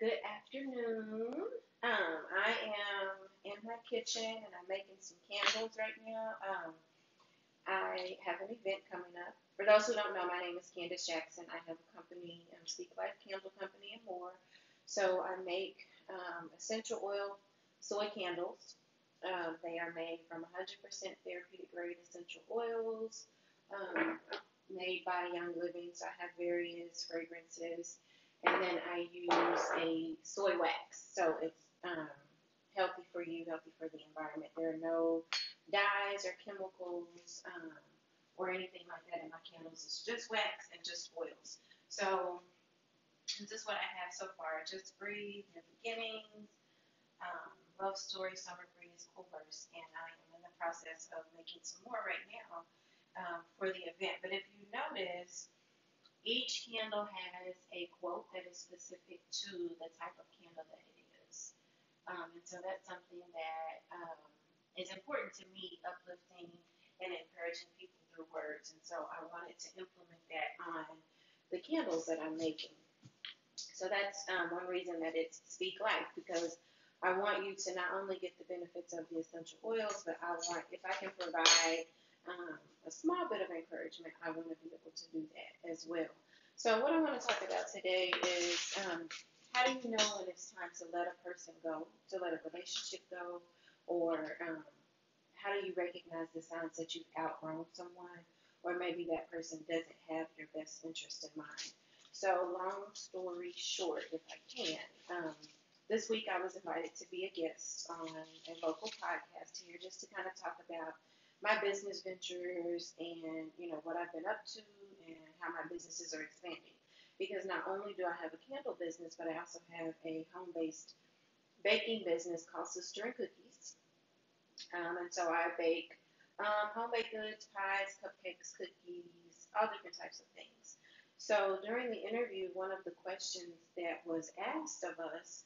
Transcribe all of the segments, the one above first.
Good afternoon. Um, I am in my kitchen and I'm making some candles right now. Um, I have an event coming up. For those who don't know, my name is Candace Jackson. I have a company, um, Speak Life Candle Company and more. So I make um, essential oil soy candles. Um, they are made from 100% therapeutic grade essential oils, um, made by Young Living. So I have various fragrances, and then I use a soy wax. So it's um, healthy for you, healthy for the environment. There are no dyes or chemicals um, or anything like that in my candles. It's just wax and just oils. So this is what I have so far. Just breathe, your beginnings, um, love story, summer breeze, cool burst, and I am in the process of making some more right now um, for the event. But if you notice, each candle has a quote that is specific to the type of candle that it is. Um, and so that's something that um, is important to me, uplifting and encouraging people through words. And so I wanted to implement that on the candles that I'm making. So that's um, one reason that it's Speak Life because I want you to not only get the benefits of the essential oils, but I want, if I can provide um, a small bit of encouragement, I want to be able to do that as well. So what I want to talk about today is um, how do you know when it's time to let a person go, to let a relationship go, or um, how do you recognize the signs that you've outgrown someone, or maybe that person doesn't have your best interest in mind? So, long story short, if I can, um, this week I was invited to be a guest on a local podcast here just to kind of talk about my business ventures and you know what I've been up to how my businesses are expanding. Because not only do I have a candle business, but I also have a home-based baking business called Sister and Cookies. Um, and so I bake um, home baked goods, pies, cupcakes, cookies, all different types of things. So during the interview, one of the questions that was asked of us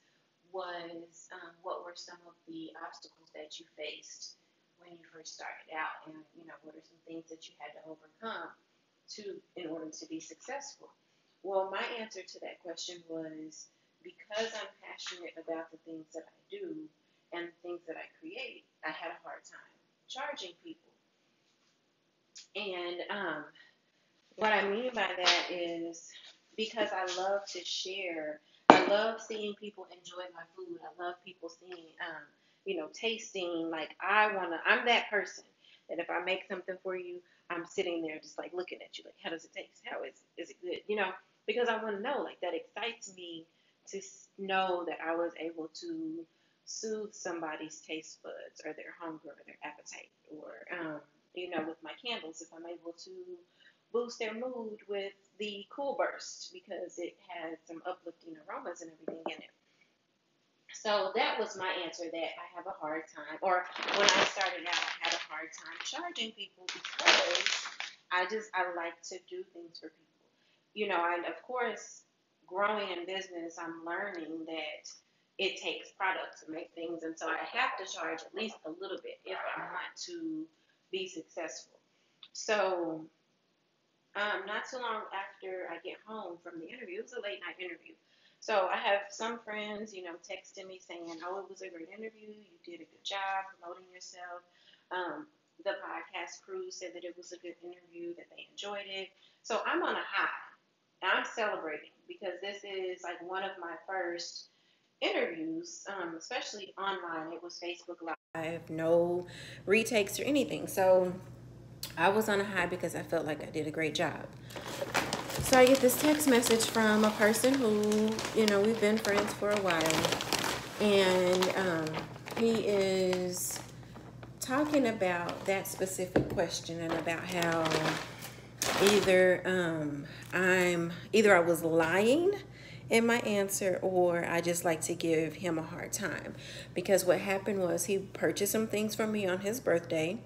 was, um, what were some of the obstacles that you faced when you first started out, and you know, what are some things that you had to overcome to in order to be successful? Well, my answer to that question was because I'm passionate about the things that I do and the things that I create, I had a hard time charging people. And um, what I mean by that is because I love to share. I love seeing people enjoy my food. I love people seeing, um, you know, tasting. Like I wanna. I'm that person that if I make something for you, I'm sitting there just like looking at you, like, how does it taste? How is is it good? You know, because I want to know. Like that excites me to know that I was able to soothe somebody's taste buds or their hunger or their appetite, or um, you know, with my candles, if I'm able to boost their mood with the Cool Burst because it has some uplifting aromas and everything in it. So that was my answer that I have a hard time, or when I started out, I had a hard time charging people because I just, I like to do things for people. You know, and of course, growing in business, I'm learning that it takes product to make things, and so I have to charge at least a little bit if I want to be successful. So um, not too long after I get home from the interview. It was a late night interview. So I have some friends, you know, texting me saying, "Oh, it was a great interview. You did a good job promoting yourself." Um, the podcast crew said that it was a good interview, that they enjoyed it. So I'm on a high. I'm celebrating because this is like one of my first interviews, um, especially online. It was Facebook Live, no retakes or anything. So I was on a high because I felt like I did a great job. So I get this text message from a person who, you know, we've been friends for a while. And um, he is talking about that specific question and about how either um, I'm either I was lying in my answer or I just like to give him a hard time because what happened was he purchased some things from me on his birthday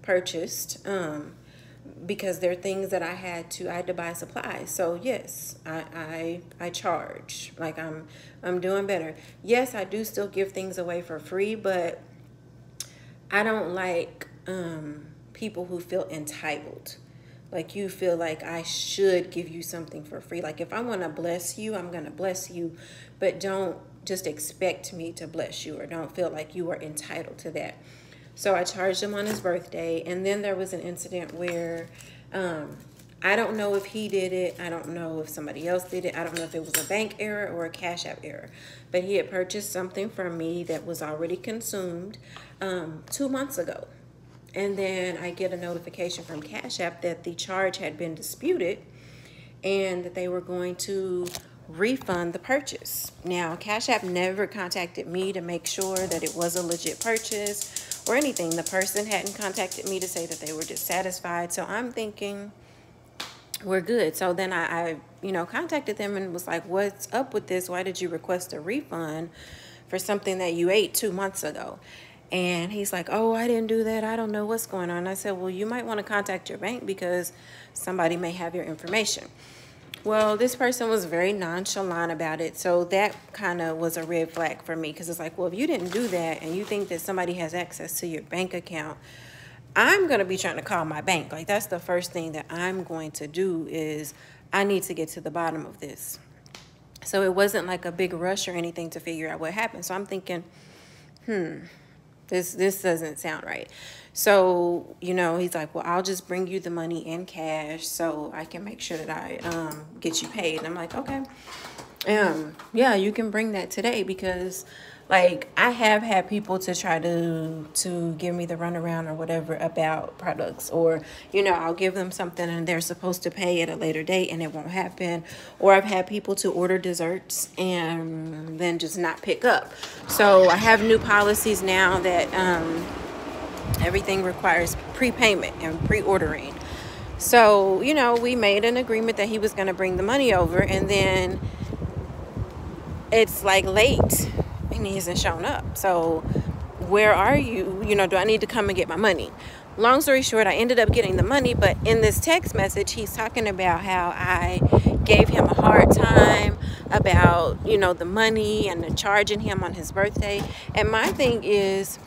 purchased um, because there are things that I had to I had to buy supplies. So yes, I, I I charge like I'm I'm doing better. Yes, I do still give things away for free, but I don't like um, people who feel entitled Like you feel like I should give you something for free. Like if I want to bless you, I'm going to bless you, but don't just expect me to bless you or don't feel like you are entitled to that. So I charged him on his birthday, and then there was an incident where um, I don't know if he did it. I don't know if somebody else did it. I don't know if it was a bank error or a Cash App error. But he had purchased something from me that was already consumed um, two months ago. And then I get a notification from Cash App that the charge had been disputed and that they were going to refund the purchase. Now, Cash App never contacted me to make sure that it was a legit purchase or anything. The person hadn't contacted me to say that they were dissatisfied. So I'm thinking we're good. So then I, I, you know, contacted them and was like, what's up with this? Why did you request a refund for something that you ate two months ago? And he's like, oh, I didn't do that. I don't know what's going on. I said, well, you might want to contact your bank because somebody may have your information. Well, this person was very nonchalant about it. So that kind of was a red flag for me because it's like, well, if you didn't do that and you think that somebody has access to your bank account, I'm going to be trying to call my bank. Like that's the first thing that I'm going to do is I need to get to the bottom of this. So it wasn't like a big rush or anything to figure out what happened. So I'm thinking, hmm, this this doesn't sound right. So, you know, he's like, well, I'll just bring you the money in cash so I can make sure that I um, get you paid. And I'm like, okay. Um, yeah, you can bring that today because like I have had people to try to to give me the runaround or whatever about products or you know I'll give them something and they're supposed to pay at a later date and it won't happen or I've had people to order desserts and then just not pick up so I have new policies now that um, everything requires prepayment and pre-ordering so you know we made an agreement that he was going to bring the money over and then it's like late and he hasn't shown up. So where are you? You know, do I need to come and get my money? Long story short, I ended up getting the money, but in this text message, he's talking about how I gave him a hard time about, you know, the money and the charging him on his birthday. And my thing is,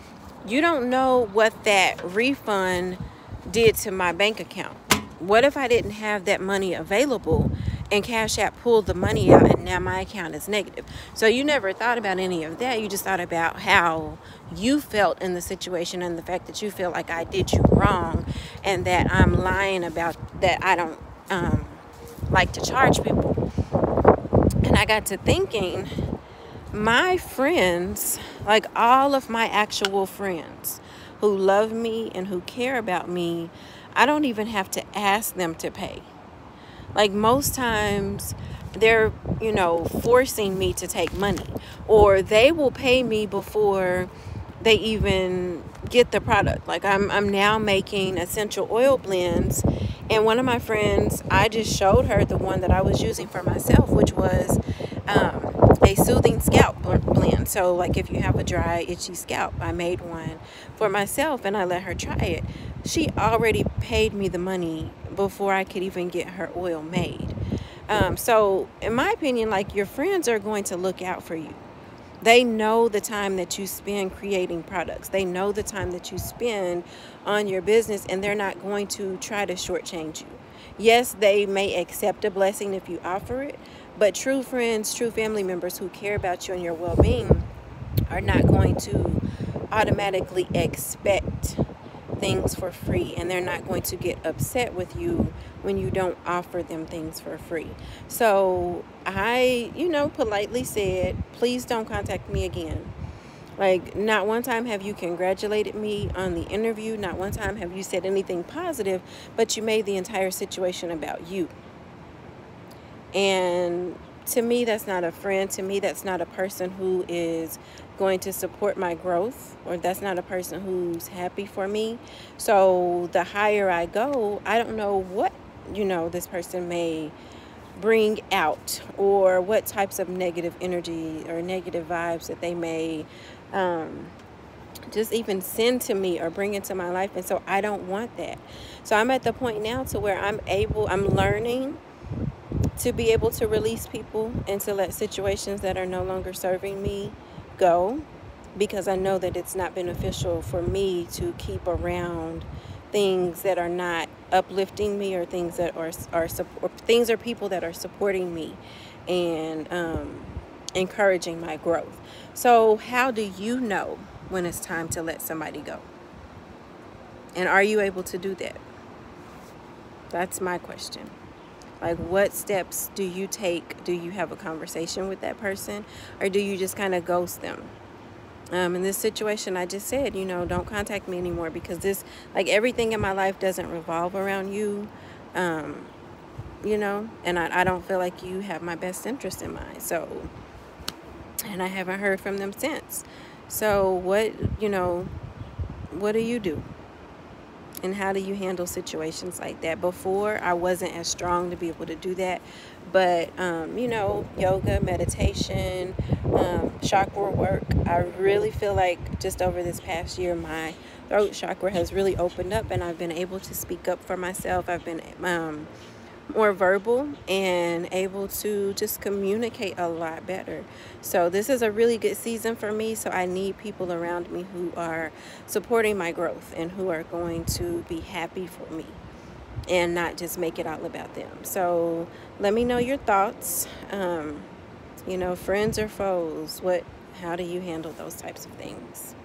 you don't know what that refund did to my bank account. What if I didn't have that money available and Cash App pulled the money out and now my account is negative. So you never thought about any of that. You just thought about how you felt in the situation and the fact that you feel like I did you wrong and that I'm lying about that I don't um, like to charge people. And I got to thinking, my friends, like all of my actual friends who love me and who care about me, I don't even have to ask them to pay. Like most times, they're, you know, forcing me to take money, or they will pay me before they even get the product. Like I'm, I'm now making essential oil blends, and one of my friends, I just showed her the one that I was using for myself, which was um, a soothing scalp blend. So, like if you have a dry, itchy scalp, I made one for myself, and I let her try it. She already paid me the money before I could even get her oil made. Um, so, in my opinion, like your friends are going to look out for you. They know the time that you spend creating products. They know the time that you spend on your business, and they're not going to try to shortchange you. Yes, they may accept a blessing if you offer it, but true friends, true family members who care about you and your well being are not going to automatically expect things for free and they're not going to get upset with you when you don't offer them things for free. So I, you know, politely said, please don't contact me again. Like, not one time have you congratulated me on the interview, not one time have you said anything positive, but you made the entire situation about you. And to me, that's not a friend. To me, that's not a person who is going to support my growth or that's not a person who's happy for me. So the higher I go, I don't know what, you know, this person may bring out or what types of negative energy or negative vibes that they may um, just even send to me or bring into my life. And so I don't want that. So I'm at the point now to where I'm able, I'm learning to be able to release people and to let situations that are no longer serving me go because I know that it's not beneficial for me to keep around things that are not uplifting me or things that are are or things or people that are supporting me and um, encouraging my growth. So, how do you know when it's time to let somebody go? And are you able to do that? That's my question. Like, what steps do you take? Do you have a conversation with that person? Or do you just kind of ghost them? Um, in this situation, I just said, you know, don't contact me anymore because this, like, everything in my life doesn't revolve around you. Um, you know, and I, I don't feel like you have my best interest in mind. So, and I haven't heard from them since. So, what, you know, what do you do? And how do you handle situations like that? Before, I wasn't as strong to be able to do that. But, um, you know, yoga, meditation, um, chakra work, I really feel like just over this past year, my throat chakra has really opened up and I've been able to speak up for myself. I've been, um, more verbal and able to just communicate a lot better. So this is a really good season for me. So I need people around me who are supporting my growth and who are going to be happy for me and not just make it all about them. So let me know your thoughts. Um, you know, friends or foes, what how do you handle those types of things?